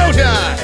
showtime!